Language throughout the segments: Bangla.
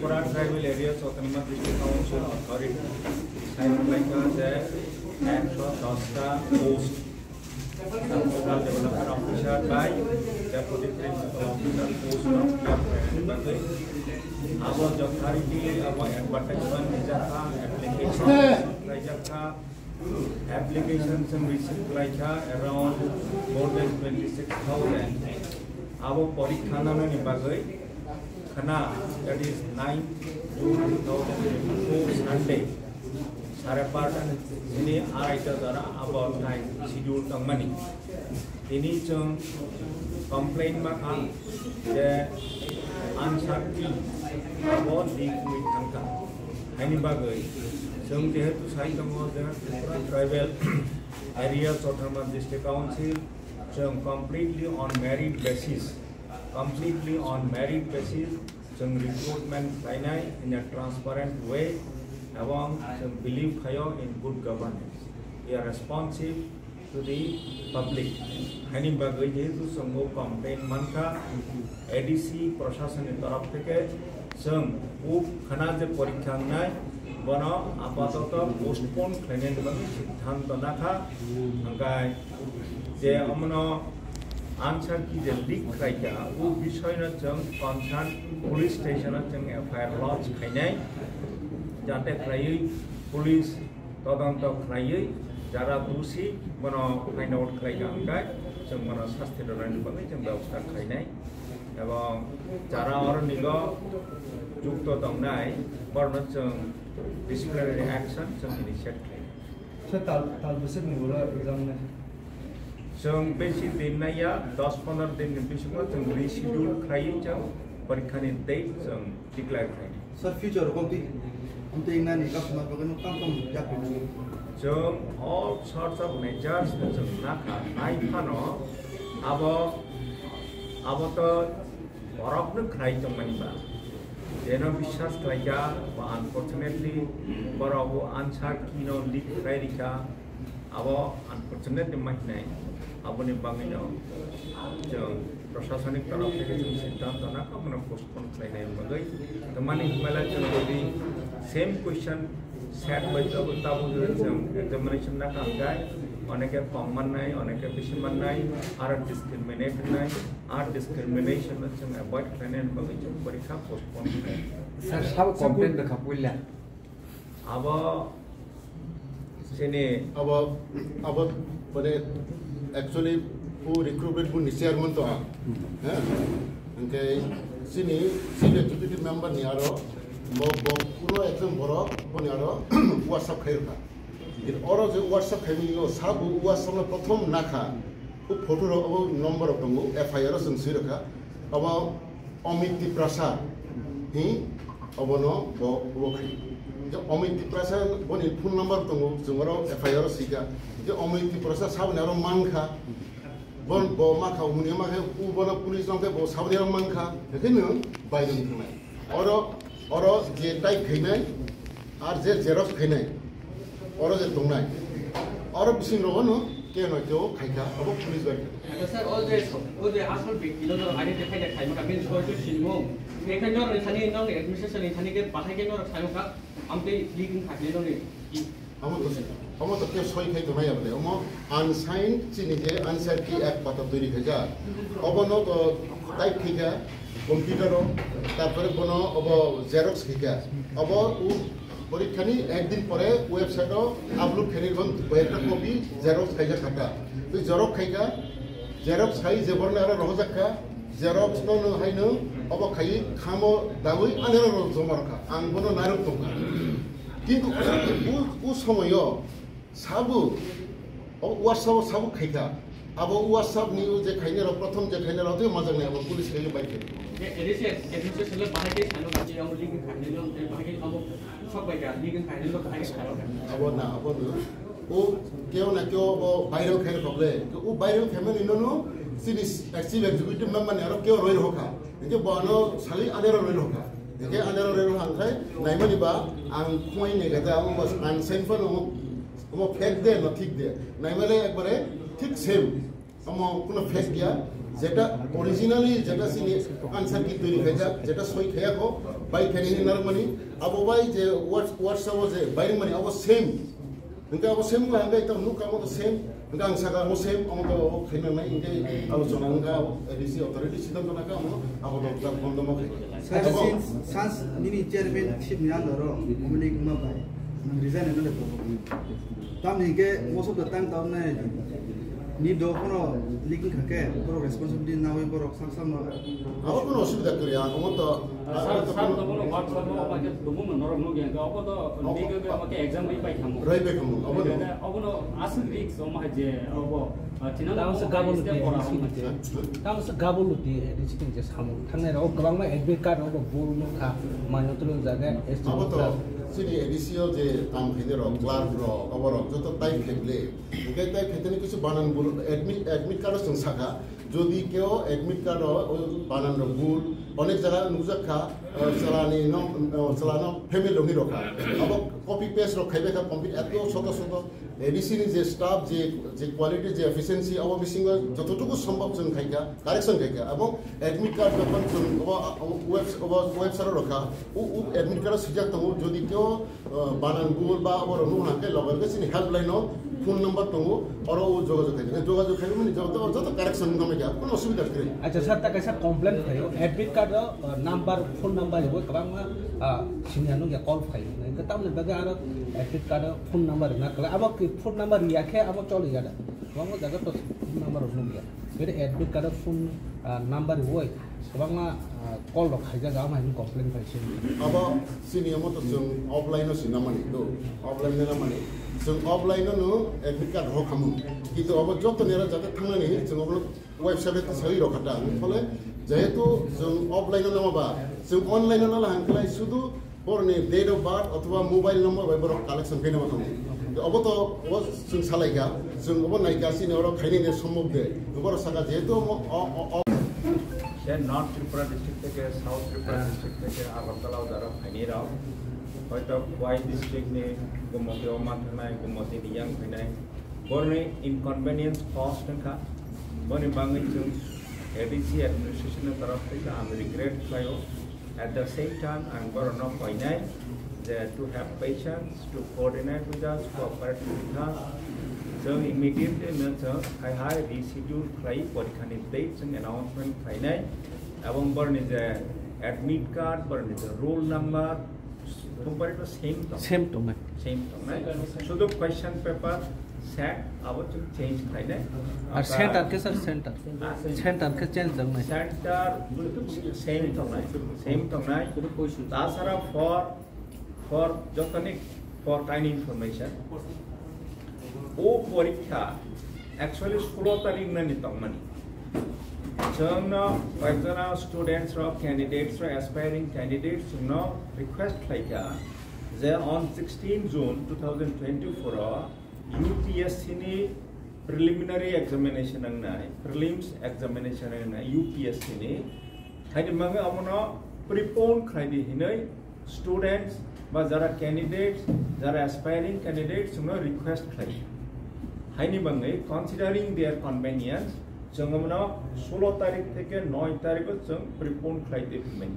Tripura Tribal Areas Autonomous District Council Authority সাইনলাইকা যে একশো দশটা পোস্ট টোটাল ডেভেলপমেন্ট অফিসার বাই ডেপুটি প্রিন্সিপাল অফিসার পোস্ট অফ বাকি abo যথারীতি abo advertisement dijakha application dijakha application some receive laika around more than 26000 abo পরীক্ষা নামনি Khanna, that is 9 June 2002 Sunday, Sarapatan, Zini Araita Dara about 9 scheduled the money. તેની જ કમ્પ્લેઇન્ટમાં આ જે આનસારથી બહુ દીકરી શંકા એની બાગઈ जों जिहेतु साहित्यम जोंहा त्रिपुरा ट्राइबल एरिया चौथामा डिस्ट्रिक्ट काउन्सिल जों completely on merit basis completely on merit basis, some recruitment finite in a transparent way, along some belief in good governance. We are responsive to the public. એની બાગે যেহেতু সম্ভব কমপ্লেন মানকা এডিসি প্রশাসনের তরফ থেকে সম খুব খানা যে পরীক্ষা নাই বন আপাতত পোস্টপোন খেলেন সিদ্ধান্ত নাখা যে অমন answer is a leak like a who বিষয়না জং কনসার্ন পুলিশ স্টেশনে জং এফআইআর লঞ্চ খাইনাই যাতে প্রায়ই পুলিশ তদন্ত খাইয়ে যারা দোষী, মন ফাইন্ড আউট খাইগা হঙ্গায় जों मन शास्ति दंडानि बागै जों बेबस्था खायनाय এবং যারা অরণ্যগ যুক্ত দমনাই বর্ণ जों ডিসিপ্লিনারি অ্যাকশন जों ইনিশিয়েট খাই স্যার তাল তাল বসে নিবলা এক্সাম जों बेसि दिननाया दस पन्ध्र दिननि बिसिमाव जों रिसिडिउल खायो जों परिखानि डेट जों डिक्लेयार खायो Sir, future kung ti kung ti na ni kap na pagano kam kam yapin. जों all sorts of measures जों नाखा नायफानो अब अब त बरफनो खाइ जों मानिबा जेन বিশ্বাস खाइका बा अनफर्चुनेटली बरफ आन्सार किनो लिक खाइरिका अब अनफर्चुनेटली माहिनाय આપણી માંગણીઓ પ્રશાસનિક તરફથી જે સિદ્ધાંતોના અમને પોસ્ટપોન થઈને એમાં ગઈ તમારી હિમાલય ચંદ્રોદી સેમ ક્વેશ્ચન স্যাট বৈঠক উত্থাপন এক্সামিনেশন না কাম যায় অনেকে কম মান নাই অনেকে বেশি মান নাই আর ডিসক্রিমিনেট নাই আর ডিসক্রিমিনেশন হচ্ছে অ্যাভয়েড ফ্যানের বলেছে পরীক্ষা পোস্টপোন স্যার সব কমপ্লেন দেখা পড়লা আবার সেনে আবার আবার মানে एक्चुअली वो रिक्रूटमेंट पूर्ण निश्चय अर्मन तो हाँ हैं उनके सिनी सिनी एक्जीक्यूटिव मेंबर नहीं आ रहा बो बो पूरा एकदम बड़ा वो नहीं आ रहा वह सब खेल था इन औरों से वह सब खेलने को सब वह सब ने प्रथम ना खा वो फोटो रो वो नंबर अपन को एफआईआर संसीर का अब अमिती प्रसाद ही अब वो ना बो वो खेल যে অমিত প্ৰসাদ বনি ফোন নম্বৰ তুমি জুমৰ এফ আই আৰ চিকা যে অমিত প্ৰসাদ চাবনি আৰু মাংখা। বন ব মাখা উনি মাখে উ বন পুলিচ নকে ব চাবনি আৰু মাংখা। সেইখিনি বাইদেউ নাই অৰ অৰ যে তাই খেইনাই আৰু যে জেৰক খেইনাই অৰ যে দুনাই অৰ বেছি নহয় ন কে নহয় তেওঁ খাইকা হ'ব পুলিচ বাইদেউ। পরীক্ষা নি একদিন পরে ওয়েবসাইট আপলোড খেলি কয়েকটা কপি জেরক্স খাইজা খাতা জেরক্স খাইগা জেরক্স খাই যেবর আর রহজাক্ষা যে বর্ণ আর রহজাক্কা জেরক্স নো হাইনো অব খাই খামো দাবই আনের জমা রাখা আং বনো নারক দঙ্কা কিন্তু ও ও সময় সাবু ওয়াটসঅ্যাপ সাবু খাইকা আবো ওয়াটসঅ্যাপ নিউ যে খাইনে প্রথম যে খাইনে রাতে মজা নেই আবার পুলিশ খাইলে bike Jadi sih administration le pakai ke thani kami yang leaking khakle nor ni pakai kamu sok baik ya leaking khakle nor pakai khakle. আবো না আবো ও কেউ না কেউ আবো বাইরেও খাইলে পাবলে ও সিরিজ এক্সিভ এক্সিকিউটিভ মেম্বার নেই আর কেউ রই রোখা এই বন সালি আদের রই রোখা এই আদের রই রোখা আমি নাইমনি বা আমি খুঁই নেই গেছে আমার আনসাইন ফোন আমার ফেক দে না ঠিক দে নাইমালে একবারে ঠিক সেম আমার কোনো ফেক দিয়া যেটা অরিজিনালি যেটা সিনি আনসার কি তৈরি হয়ে যা যেটা সই খেয়া হোক বাই খেলে নিনার মানে আবাই যে হোয়াটসঅ্যাপ যে বাইরে মানে আবার সেম কিন্তু আবার সেম হ্যাঁ এটা অনুক আমার same Hanggang sa kamusim, ang mga kayo may maingay, ako sa nangka, edisi, otoridi, sito ko na ka, ako na ako kong na mga. Kasi since, sans, nini chairman, chief niya loro, kumulig mo ba, nang resign na nalit ako. Tam hige, mo sa datang taon na, 니도코노 리킹 가케 프로 레스폰시빌리 나오이 보로 삼삼노 아무도 오시비다 그래야 아무도 삼삼도 보로 왓삼노 아마케 도무 노럼 노게 아무도 니게게 아마케 엑잠 이 파이 탐 라이베 탐 아무도 아무도 아스 릭스 오마제 아무도 apa tu? Apa no asu rik so ma je apa tinang Tao sa gabon step ke kora edisi tamo sa gabon luti edisi king je samu thangai ro gabang ma admit card ro bol no kha mano tulung jaga apa tu? Sini edisio je tam kini ro, clerk ro, apa ro, joto type খেলে, engkau type খেতে ni কিছু বানান ভুল, admit admit card সং সাকা, যদি কেউ admit card বানান ভুল, অনেক জায়গায় নুজাখা চালানি চালানো ফেমিল রঙি রখা আবার কপি পেস্ট রখাইবে খা কম্পি এত শত শত এডিসিনি যে স্টাফ যে যে কোয়ালিটি যে এফিসিয়েন্সি আবার বিসিং যতটুকু সম্ভব জন খাইকা কারেকশন খাইকা এবং এডমিট কার্ড যখন জন ওয়েবসাইটে রখা ও এডমিট কার্ড সুযোগ যদি কেউ বানান ভুল বা আবার অনু হাঁকে লগাইবে হেল্পলাইনও ফোন নম্বর তো আর ও যোগাযোগ করে যোগাযোগ করে মানে যত যত কারেকশন তুমি যা কোনো অসুবিধা থাকে আচ্ছা স্যার তাকে স্যার কমপ্লেন করো admit card number phone number হবে কবা সিনিয়ানো গে কল ফাই না তাম না আর এডমিট কার্ড ফোন নাম্বার না কলে আবার কি ফোন নাম্বার রিয়াখে আবার চলে যাবে কবা জায়গা তো ফোন নাম্বার হবে গিয়া এডমিট কার্ড ফোন নাম্বার হবে কবা कल रखाइजा जाम हामी कम्प्लेन खाइसिन अब सिनिया म त जों अफलाइन सिना माने दो अफलाइन नेना माने जों अफलाइन नु एडमिट कार्ड रखामु কিন্তু অব যত নেরা যাতে থাঙ্গানি जों অবল ওয়েবসাইটে তো সই রখাটা ফলে যেহেতু जों অফলাইন নামাবা जों অনলাইন নালা হাঙ্কলাই শুধু বরনে ডেট অফ বার্থ অথবা মোবাইল নম্বর বাইবর কালেকশন কইনা মাতাম अब तो अब जों सालायगा जों अब नायगासिनो र खायनो सम्भव दे नगर साखा जिहेतु नॉर्थ त्रिपुरा डिस्ट्रिक्ट के साउथ त्रिपुरा डिस्ट्रिक्ट के आगरतला द्वारा फैनी रहा हम तो वाई डिस्ट्रिक्ट ने गुमती ओमा थे ना गुमती नियंग थे ना बोल रहे इनकन्वीनियंस कॉस्ट का। बोले बांगे जो एडमिनिस्ट्रेशन ने तरफ़ से का रिग्रेट किया at the same time I am बोल रहा हूँ कोई to have patience to coordinate with us cooperate with us जो इमिडियेटलि नहाय रिशिड्यूल खाई परीक्षा निर्देश जो एनाउन्समेंट खाई एवं बड़ने जो एडमिट कार्ड बड़ने जो रोल नम्बर शुद्ध क्वेश्चन पेपर सेट ओ परीक्षा एक्चुअली षोलो तारीख में निमान जन कैकजना students candidates aspiring candidates request Lyca J on sixteen June two thousand twenty four U P S C preliminary examination prelims examination U P S C हमें प्रिपोन खाने स्टूडेंट्स जरा कैंडिडेट्स जरा एसपायरिंग कैंडिडेट्स रिक्वेस्ट खाई হাইনি বাঙাই কনসিডারিং দেয়ার কনভেনিয়েন্স जों उनाव ষোলো তারিখ থেকে নয় তারিখও जों প্রিপোন খাইতে ফেলবেন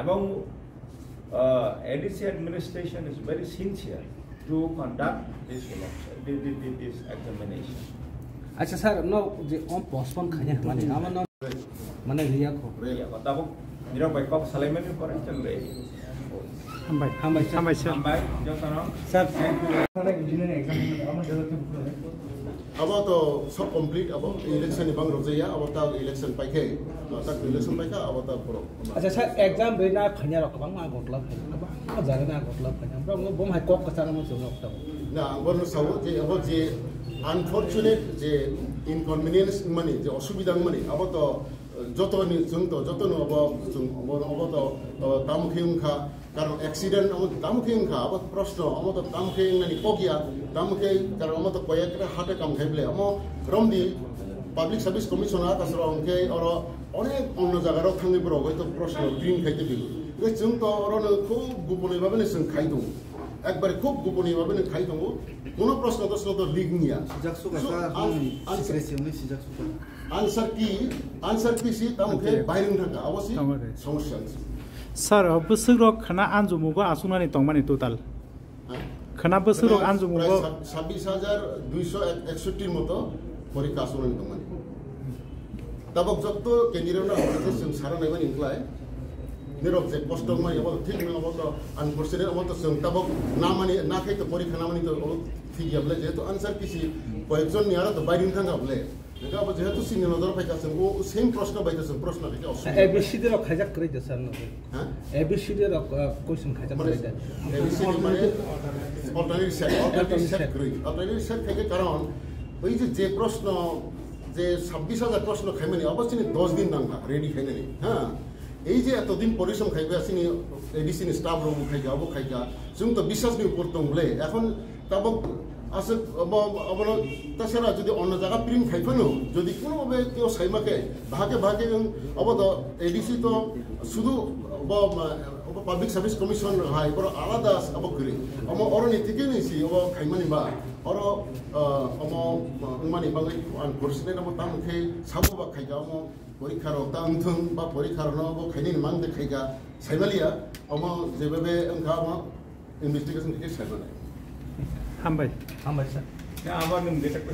এবং ADC administration is very sincere to conduct this this examination acha sir no je on postpone khanya mane ama no mane riya ko Tabo নিরবাই cock সালাইমেন্ট করে जों রে সব কমপ্লিট হব ইলেকশন এবং রোজাইয়া আবার তা ইলেকশন পাইকে তা ইলেকশন পাইকা আবার তা পুরো আচ্ছা স্যার এক্সাম বেনা খনিয়া রকবাং মা গটলা খনিয়া জানে না গটলা খনিয়া আমরা মো বম হাই কক কথা না মো জন অক্ত না বন সব যে হব যে আনফরচুনেট যে ইনকনভিনিয়েন্স মানে যে অসুবিধা মানে আবার তো যত নি যত নব যত নব তো তামুখিংখা কারণ অ্যাক্সিডেন্ট আমাদের দামখেয়ে খা আবার প্রশ্ন আমাদের দামখেয়ে নানি পকিয়া দামখেয়ে কারণ আমাদের কয়েকটা হাটে কাম খাইবলে আমার ক্রম দিয়ে পাবলিক সার্ভিস কমিশনার তাছাড়া অঙ্কে আর অনেক অন্য জায়গার থাঙ্গে পুরো হয়তো প্রশ্ন ড্রিম খাইতে দিল যে তো আর খুব গোপনীয়ভাবে নিয়ে খাই দু একবারে খুব গোপনীয়ভাবে নিয়ে খাই দু কোনো প্রশ্ন তো তো লিগ নিয়া আনসার কি আনসার কি সি সে তামুখে বাইরে থাকা অবশ্যই সমস্যা আছে স্যার বছর রক খানা আঞ্জুমুগো আসুনানি তংমানি টোটাল খানা বছর রক আঞ্জুমুগো ছাব্বিশ হাজার দুইশো একষট্টির মতো পরীক্ষা আসুনানি তংমানি তাবক যত কেন্দ্রীয় অর্গানাইজেশন সারা নাইবেন ইনক্লাই নিরব যে কষ্ট মাই অবল ঠিক না অবল আনফর্চুনেট অবল তো তাবক না মানে না খাইতে পরীক্ষা না মানে তো ঠিক যাবলে যেহেতু আনসার কিছু কয়েকজন নিয়ে তো বাইরে থাকা বলে যেহেতু সিনিয়র নজর পাইতাছেন। ও সেম প্রশ্ন পাইতাছেন প্রশ্ন থেকে অসুবিধা ABCD র খাইজাক করে যে স্যার হ্যাঁ? ABCD র কোশ্চেন খাইজাক মানে করে যে এবিসিডি মানে অল্টারনেটিভ সেট অল্টারনেটিভ সেট করি। অল্টারনেটিভ সেট থেকে কারণ ওই যে যে প্রশ্ন যে ছাব্বিশ হাজার প্রশ্ন খাইমেনি অবশ্যই দশ দিন নাঙ্গা রেডি খাইনি হ্যাঁ? এই যে এতদিন পরিশ্রম খাইবে আসিনি এডিসিনি স্টাফ রুম খাইগা অব খাইগা जों তো বিশ্বাস নিয়ে করতাম বলে। এখন তাবো আছে তাছাড়া যদি অন্য জায়গা প্রিন্ট খাইফানো যদি কোনোভাবে কেউ সাইমাকে ভাগে ভাগে অবদ এডিসি তো শুধু পাবলিক সার্ভিস কমিশন হাই বড় আলাদা আবো করি। অম অরনি থেকে নিছি অব খাইমানি বা। অর মানি বাঙালি আন পরিস্থিতি নম তামখে সাবো বা খাইগা অম পরীক্ষার তাংথং বা পরীক্ষার নব খাইনি মাংদে খাইগা সাইমালিয়া অম যেভাবে অম ইনভেস্টিগেশন থেকে हाँ भाई हम भाई सर. क्या आवाज़ हम दे सकते